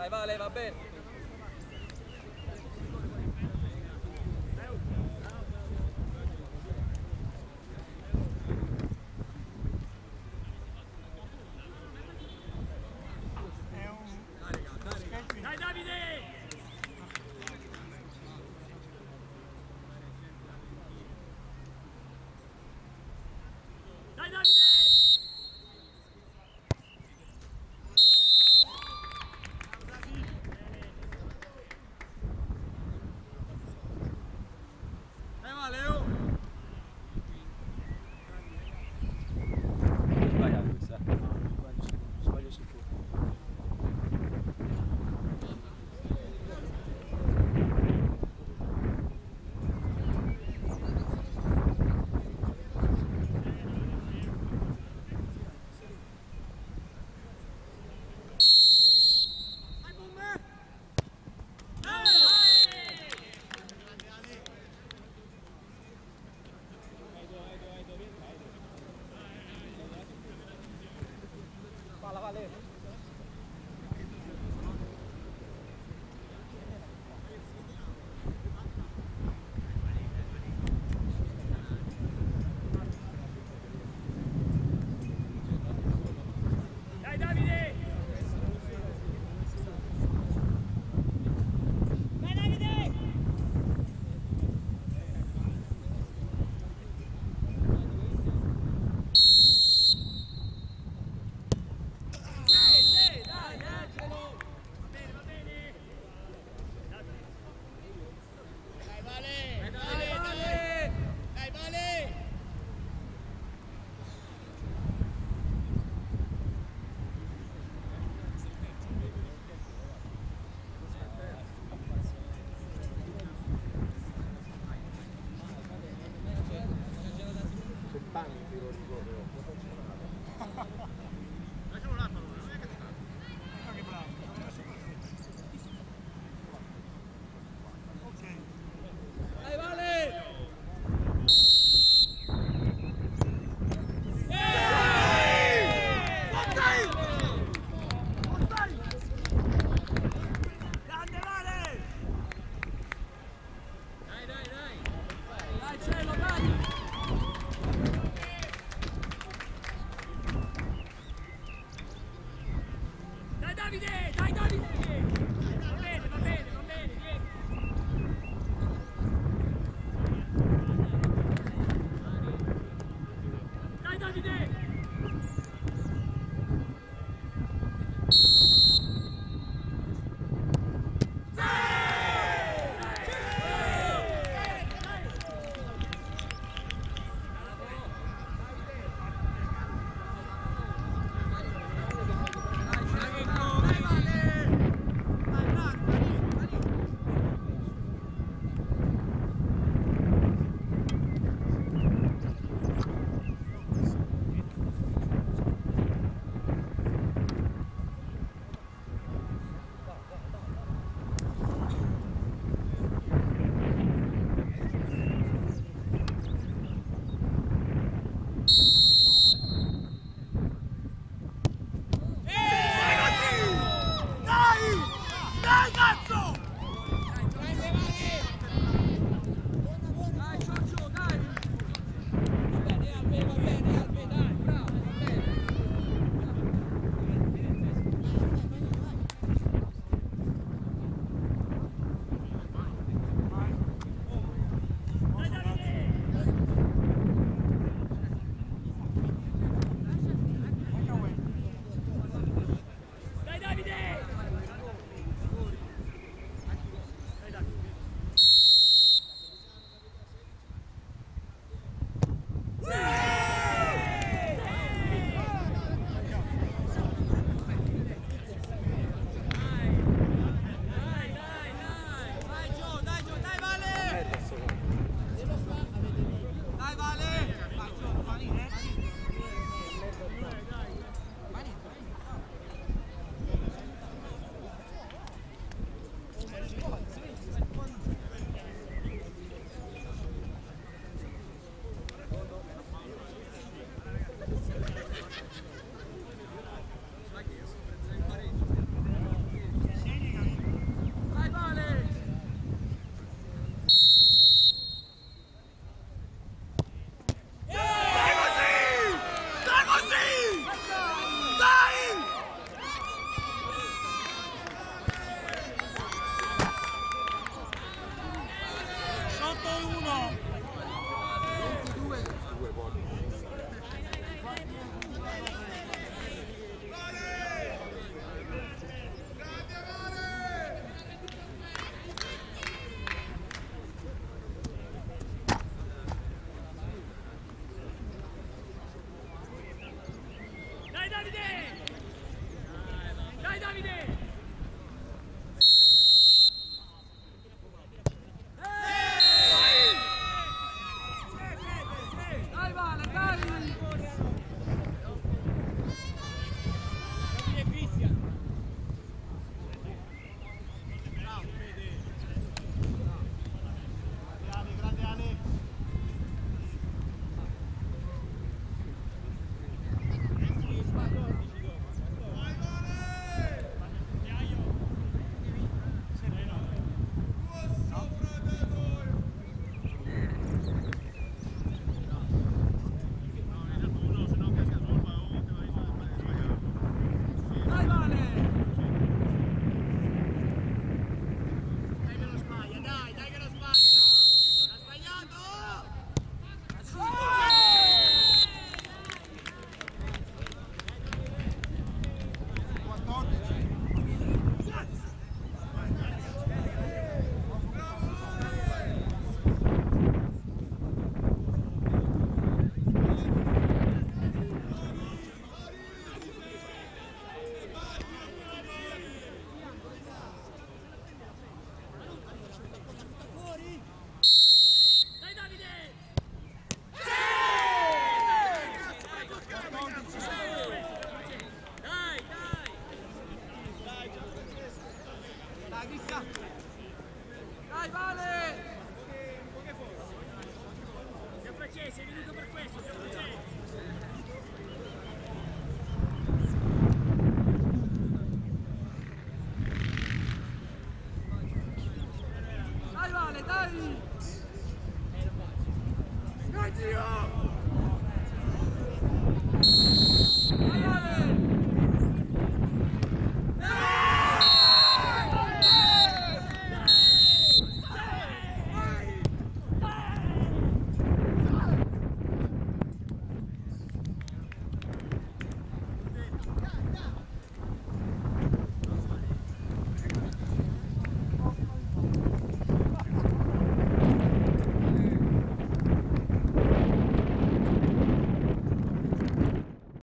Dai Vale, va bene. idée 안 녕.